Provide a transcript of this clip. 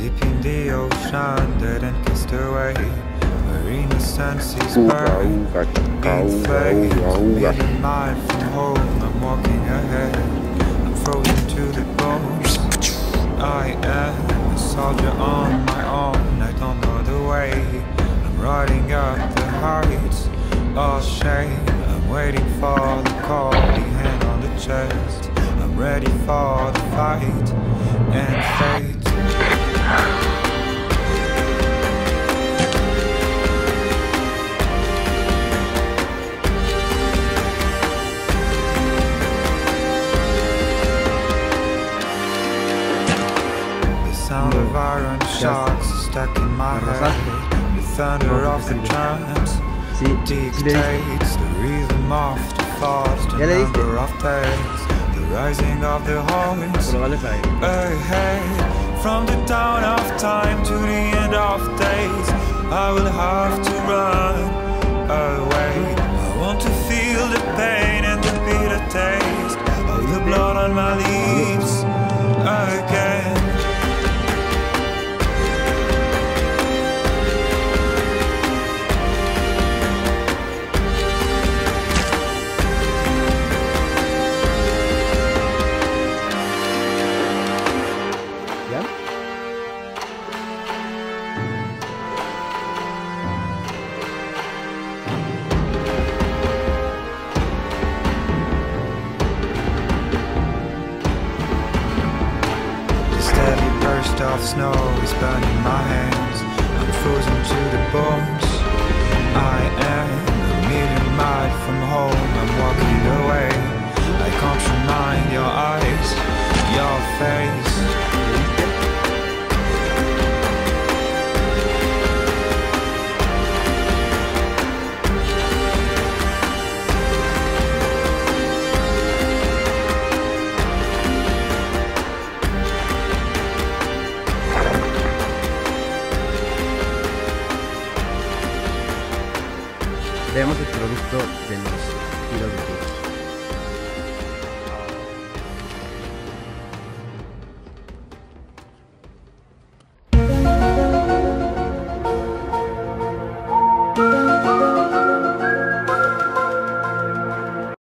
Deep in the ocean, dead and cast away. Where innocence is buried. In flames, a miles from home, I'm walking ahead. I'm frozen to the bones. I am a soldier on my own. I don't know the way. I'm riding up the heights. All shame. I'm waiting for the call. The hand on the chest. I'm ready for the fight of iron shots stuck in my head. The thunder of the drums Sí, sí le diste. dictates the rhythm of the thoughts, the number of days, the rising of the horns. Pero vale. Hey, hey, from the dawn of time to the end of days, I will have to run away. I want to feel the pain and the bitter taste of the blood on my lips steady burst snow is burning my hands. I'm frozen to the bones. I am a million miles from home. I'm walking away. I can't remind your eyes, your face. veamos el producto de los tiros de